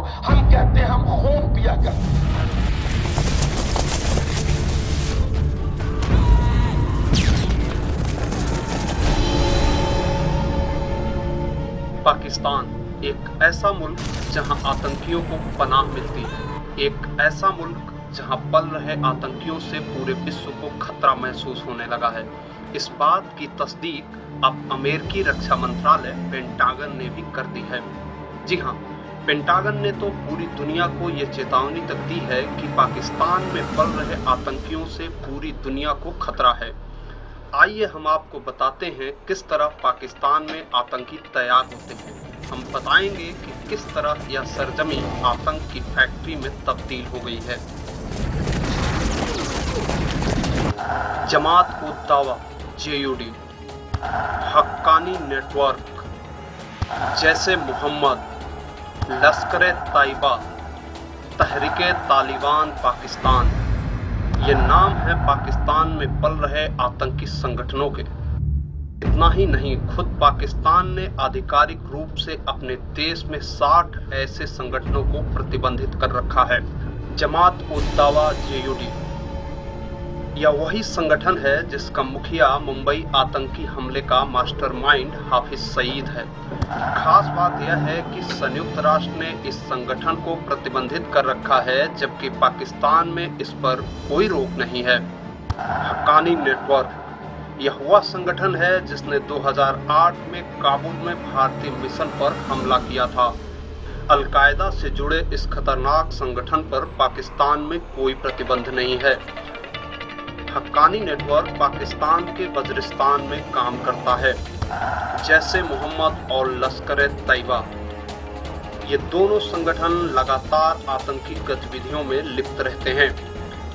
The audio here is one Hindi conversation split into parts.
किया करते हैं, हम खून पिया करते पाकिस्तान एक ऐसा मुल्क जहाँ आतंकियों को पनाह मिलती है। एक ऐसा मुल्क जहाँ पल रहे आतंकियों से पूरे विश्व को खतरा महसूस होने लगा है। इस बात की तस्दीक अब अमेरिकी रक्षा मंत्रालय पेंटागन ने भी कर दी है। जी हाँ पेंटागन ने तो पूरी दुनिया को ये चेतावनी तक दी है कि पाकिस्तान में पल रहे आतंकियों से पूरी दुनिया को खतरा है। आइए हम आपको बताते हैं किस तरह पाकिस्तान में आतंकी तैयार होते हैं। हम बताएँगे कि किस तरह यह सरजमी आतंक की फैक्ट्री में तब्दील हो गई है। जमात उद दावा, जेयूडी, हक्कानी नेटवर्क, जैसे मोहम्मद लश्कर तैयबा तहरीक तालिबान पाकिस्तान। ये नाम है पाकिस्तान में पल रहे आतंकी संगठनों के। इतना ही नहीं, खुद पाकिस्तान ने आधिकारिक रूप से अपने देश में 60 ऐसे संगठनों को प्रतिबंधित कर रखा है। जमात उद दावा जेयूडी। यह वही संगठन है जिसका मुखिया मुंबई आतंकी हमले का मास्टरमाइंड हाफिज सईद है। खास बात यह है कि संयुक्त राष्ट्र ने इस संगठन को प्रतिबंधित कर रखा है, जबकि पाकिस्तान में इस पर कोई रोक नहीं है। हक्कानी नेटवर्क, यह वह संगठन है जिसने 2008 में काबुल में भारतीय मिशन पर हमला किया था। अलकायदा से जुड़े इस खतरनाक संगठन पर पाकिस्तान में कोई प्रतिबंध नहीं है। हक्कानी नेटवर्क पाकिस्तान के वज्रिस्तान में काम करता है, जैसे मोहम्मद और लश्कर तैयबा। ये दोनों संगठन लगातार आतंकी गतिविधियों में लिप्त रहते हैं।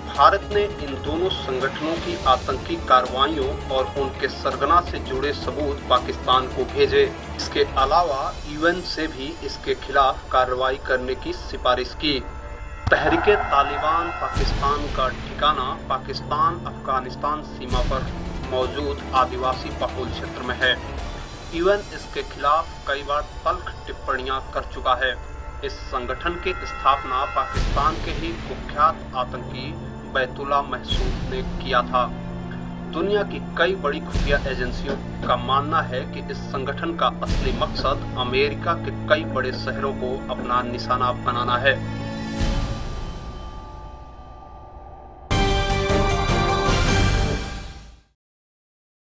भारत ने इन दोनों संगठनों की आतंकी कार्रवाइयों और उनके सरगना से जुड़े सबूत पाकिस्तान को भेजे। इसके अलावा यूएन से भी इसके खिलाफ कार्रवाई करने की सिफारिश की। तहरीक तालिबान पाकिस्तान का ठिकाना पाकिस्तान, अफ़गानिस्तान सीमा पर मौजूद आदिवासी बहुल क्षेत्र में है। यूएन इसके खिलाफ कई बार तल्ख टिप्पणियाँ कर चुका है। इस संगठन की स्थापना पाकिस्तान के ही कुख्यात आतंकी बैतुल्ला महसूद ने किया था। दुनिया की कई बड़ी खुफिया एजेंसियों का मानना है कि इस संगठन का असली मकसद अमेरिका के कई बड़े शहरों को अपना निशाना बनाना है।